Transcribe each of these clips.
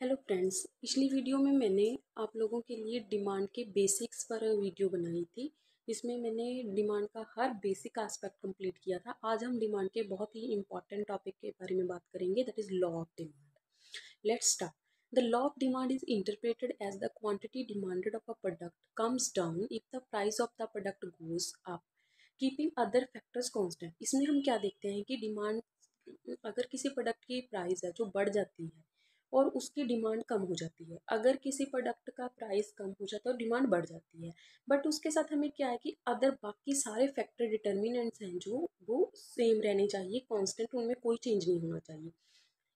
Hello friends पिछली video में मैंने आप लोगों के लिए डिमांड के बेसिक्स पर वीडियो बनाई थी, जिसमें मैंने डिमांड का हर बेसिक एस्पेक्ट कंप्लीट किया था। आज हम डिमांड के बहुत ही इंपॉर्टेंट टॉपिक के बारे में बात करेंगे that is law of demand let's start the law of demand is interpreted as the quantity demanded of a product comes down if the price of the product goes up keeping other factors constant इसमें हम क्या देखते हैं कि demand अगर किसी product की price है जो बढ़ जाती है और उसकी डिमांड कम हो जाती है। अगर किसी प्रोडक्ट का प्राइस कम हो जाता है तो डिमांड बढ़ जाती है। बट उसके साथ हमें क्या है कि अदर बाकी सारे फैक्टर डिटर्मिनेंट्स हैं जो, वो सेम रहने चाहिए कॉन्स्टेंट उनमें कोई चेंज नहीं होना चाहिए।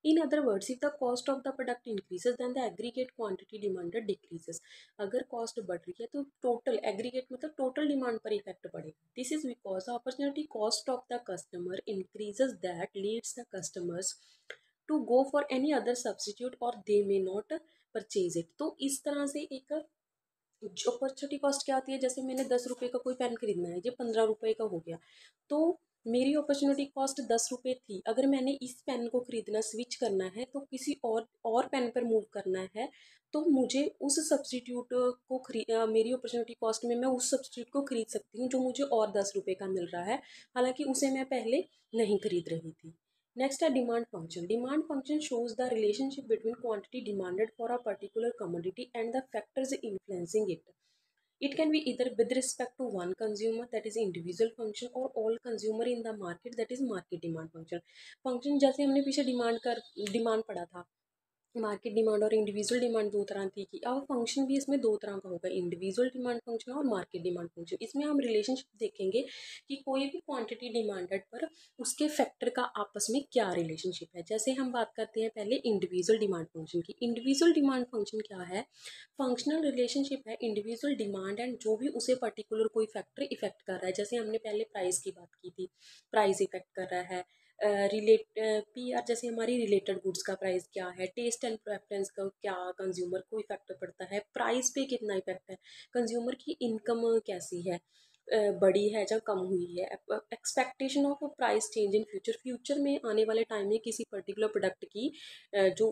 In other words if the cost of the product increases then the aggregate quantity demanded decreases अगर कॉस्ट बढ़ रही है तो टोटल एग्रीगेट मतलब टोटल डिमांड पर इफ़ेक्ट पड़ेगा। This is because opportunity cost of the customer increases that leads the customers to go for any other substitute और they may not purchase it तो इस तरह से एक छोटी कॉस्ट क्या आती है? जैसे मैंने दस रुपये का कोई पेन खरीदना है, ये पंद्रह रुपये का हो गया। तो मेरी अपॉर्चुनिटी कॉस्ट दस रुपये थी। अगर मैंने इस पेन को खरीदना स्विच करना है तो किसी और और पेन पर मूव करना है तो मुझे उस सब्सिट्यूट को खरीद मेरी अपॉर्चुनिटी कॉस्ट में मैं उस सब्सिट्यूट को खरीद सकती हूँ, जो मुझे और दस रुपये का मिल रहा है। हालाँकि उसे मैं पहले नहीं खरीद रही थी। Next, are demand function. Demand function shows the relationship between quantity demanded for a particular commodity and the factors influencing it. It can be either with respect to one consumer that is individual function or all consumer in the market that is market demand function. Function जैसे हमने पीछे demand कर demand पढ़ा था market demand और individual demand दो तरह की की अब फ़ंक्शन भी इसमें दो तरह का होगा इंडिविजुअल डिमांड फ़ंक्शन और मार्केट डिमांड फ़ंक्शन इसमें हम रिलेशनशिप देखेंगे कि कोई भी क्वांटिटी डिमांडेड पर उसके फैक्टर का आपस में क्या रिलेशनशिप है। जैसे हम बात करते हैं पहले इंडिविजुअल डिमांड फ़ंक्शन की। इंडिविजुअल डिमांड फ़ंक्शन क्या है? फंक्शनल रिलेशनशिप है इंडिविजुअल डिमांड एंड जो भी उसे पर्टिकुलर कोई फैक्टर इफ़ेक्ट कर रहा है। जैसे हमने पहले प्राइस की बात की थी। प्राइस इफ़ेक्ट कर रहा है रिलेट पी आर जैसे हमारी रिलेटेड गुड्स का प्राइस क्या है? टेस्ट एंड प्रेफरेंस का क्या कंज्यूमर को इफ़ेक्ट पड़ता है? प्राइस पे कितना इफ़ेक्ट है? कंज्यूमर की इनकम कैसी है? बड़ी है या कम हुई है? Expectation of price change in future future में आने वाले टाइम में किसी पर्टिकुलर प्रोडक्ट की जो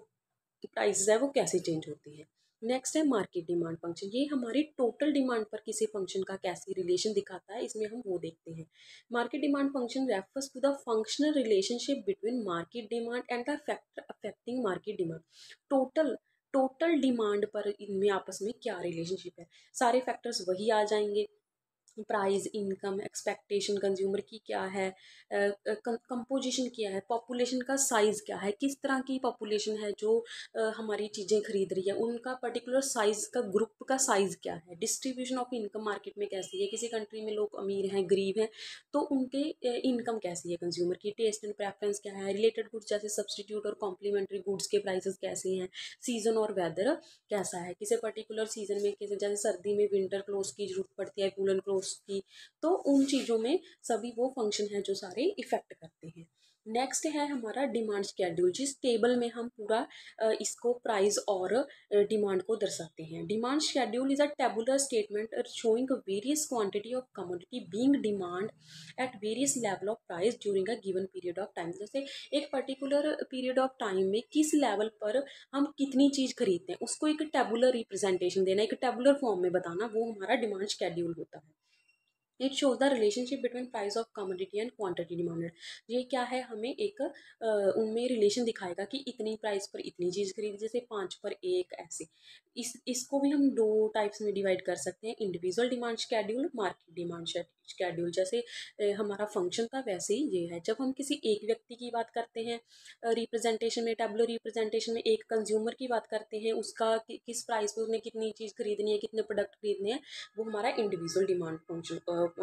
प्राइस है वो कैसे चेंज होती है? नेक्स्ट है मार्केट डिमांड फ़ंक्शन ये हमारे टोटल डिमांड पर किसी फ़ंक्शन का कैसी रिलेशन दिखाता है, इसमें हम वो देखते हैं। Market demand function refers to the functional relationship between market demand and the factor affecting market demand total total demand पर इनमें आपस में क्या रिलेशनशिप है? सारे फैक्टर्स वही आ जाएँगे। प्राइस इनकम एक्सपेक्टेशन कंज्यूमर की क्या है कंपोजिशन क्या है पॉपुलेशन का साइज़ क्या है, किस तरह की पॉपुलेशन है जो हमारी चीज़ें खरीद रही है, उनका पर्टिकुलर साइज़ का ग्रुप का साइज़ क्या है डिस्ट्रीब्यूशन ऑफ़ इनकम मार्केट में कैसी है, किसी कंट्री में लोग अमीर हैं, गरीब हैं तो उनके इनकम कैसी है कंज्यूमर की टेस्ट एंड प्रेफरेंस क्या है रिलेटेड गुड्स जैसे सब्सटीट्यूट और कॉम्प्लीमेंट्री गुड्स के प्राइसेस कैसे हैं सीज़न और वेदर कैसा है, किसी पर्टिकुलर सीज़न में जैसे सर्दी में विंटर क्लोथ की ज़रूरत पड़ती है कूलन क्लोथ की तो उन चीज़ों में सभी वो फ़ंक्शन हैं जो सारे इफ़ेक्ट करते हैं। नेक्स्ट है हमारा डिमांड स्केड्यूल जिस टेबल में हम पूरा इसको प्राइस और डिमांड को दर्शाते हैं। Demand schedule is a tabular statement showing various quantity of commodity being demand at various level of price during a given period of time जैसे एक पर्टिकुलर पीरियड ऑफ़ टाइम में किस लेवल पर हम कितनी चीज़ खरीदते हैं, उसको एक टेबुलर रिप्रेजेंटेशन देना, एक टेबुलर फॉर्म में बताना, वो हमारा डिमांड शेड्यूल होता है। It shows the relationship between price of commodity and quantity demanded ये क्या है? हमें एक उनमें रिलेशन दिखाएगा कि इतनी प्राइस पर इतनी चीज़ खरीदी जैसे पाँच पर एक ऐसे। इस इसको भी हम दो टाइप्स में डिवाइड कर सकते हैं। Individual demand schedule market demand schedule जैसे हमारा फ़ंक्शन था वैसे ही ये है। जब हम किसी एक व्यक्ति की बात करते हैं रिप्रेजेंटेशन में टेबलो रिप्रेजेंटेशन में एक कंज्यूमर की बात करते हैं उसका कि, किस प्राइस पे उसने कितनी चीज़ खरीदनी है कितने प्रोडक्ट खरीदने हैं वो हमारा इंडिविजुअल डिमांड फ़ंक्शन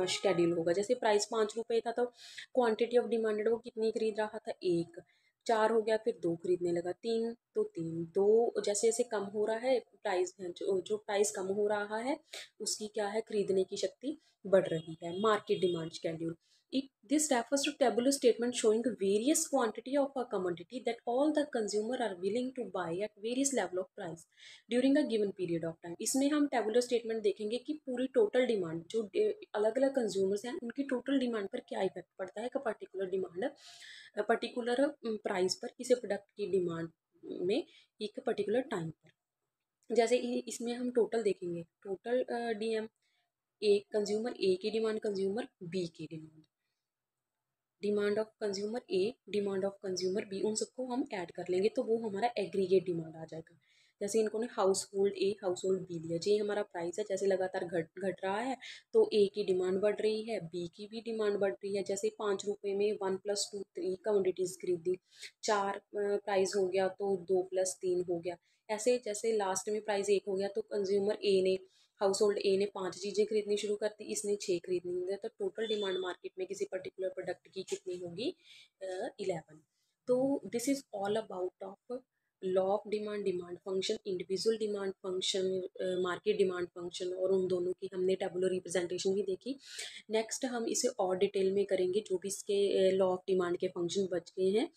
शेड्यूल होगा। जैसे प्राइस पाँच रुपये था तो क्वांटिटी ऑफ़ डिमांडेड वो कितनी खरीद रहा था? एक। चार हो गया, फिर दो खरीदने लगा। तीन तो तीन। दो, जैसे जैसे कम हो रहा है प्राइस जो जो प्राइस कम हो रहा है, उसकी क्या है? खरीदने की शक्ति बढ़ रही है। Market demand schedule It, this refers to tabular statement showing various quantity of a commodity that all the consumer are willing to buy at various level of price during a given period of time. इसमें हम tabular statement देखेंगे कि पूरी total demand जो अलग अलग consumers हैं उनकी total demand पर क्या इफ़ेक्ट पड़ता है का particular demand particular price पर किसी product की demand में एक पर्टिकुलर टाइम पर जैसे इसमें हम टोटल देखेंगे टोटल डीएम ए कंज्यूमर ए की डिमांड कंज्यूमर बी की demand demand of consumer A demand of consumer B उन सबको हम ऐड कर लेंगे तो वो हमारा एग्रीगेट डिमांड आ जाएगा। जैसे इनको ने household A household B लिया, जी हमारा प्राइस है, जैसे लगातार घट घट रहा है तो ए की डिमांड बढ़ रही है बी की भी डिमांड बढ़ रही है, जैसे पाँच रुपये में one plus two three commodities खरीदी, चार प्राइस हो गया तो दो प्लस तीन हो गया, ऐसे जैसे लास्ट में प्राइस एक हो गया तो कंज्यूमर ए ने हाउस होल्ड ए ने पाँच चीज़ें खरीदनी शुरू कर दी, इसने छः खरीदनी होंगे तो टोटल डिमांड मार्केट में किसी पर्टिकुलर प्रोडक्ट की कितनी होगी? इलेवन तो this is all about of law of demand demand function individual demand function market demand function और उन दोनों की हमने टेबुलर रिप्रेजेंटेशन भी देखी। नेक्स्ट हम इसे और डिटेल में करेंगे, जो भी इसके लॉ ऑफ़ डिमांड के फ़ंक्शन बच गए हैं।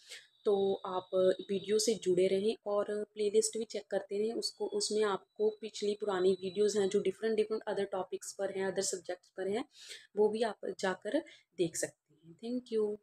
तो आप वीडियो से जुड़े रहें और प्लेलिस्ट भी चेक करते रहें। उसको, उसमें आपको पिछली पुरानी वीडियोस हैं जो डिफरेंट डिफरेंट अदर टॉपिक्स पर हैं अदर सब्जेक्ट्स पर हैं, वो भी आप जाकर देख सकते हैं। Thank you